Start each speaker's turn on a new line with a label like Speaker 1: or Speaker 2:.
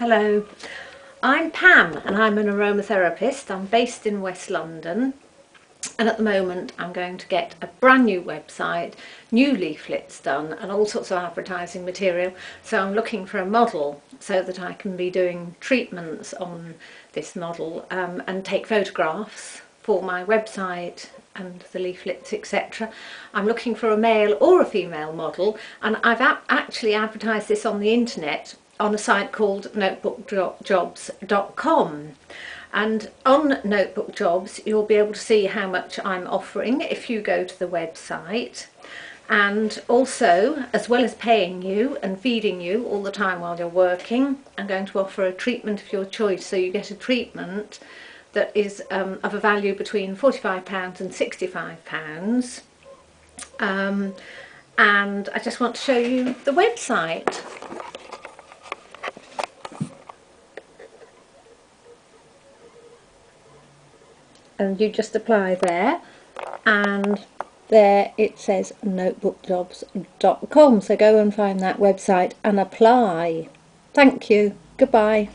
Speaker 1: Hello, I'm Pam and I'm an aromatherapist. I'm based in West London and at the moment I'm going to get a brand new website, new leaflets done and all sorts of advertising material. So I'm looking for a model so that I can be doing treatments on this model um, and take photographs for my website and the leaflets etc. I'm looking for a male or a female model and I've actually advertised this on the internet on a site called notebookjobs.com and on Notebook Jobs you'll be able to see how much I'm offering if you go to the website. And also as well as paying you and feeding you all the time while you're working I'm going to offer a treatment of your choice. So you get a treatment that is um, of a value between £45 and £65 um, and I just want to show you the website and you just apply there and there it says notebookjobs.com so go and find that website and apply. Thank you. Goodbye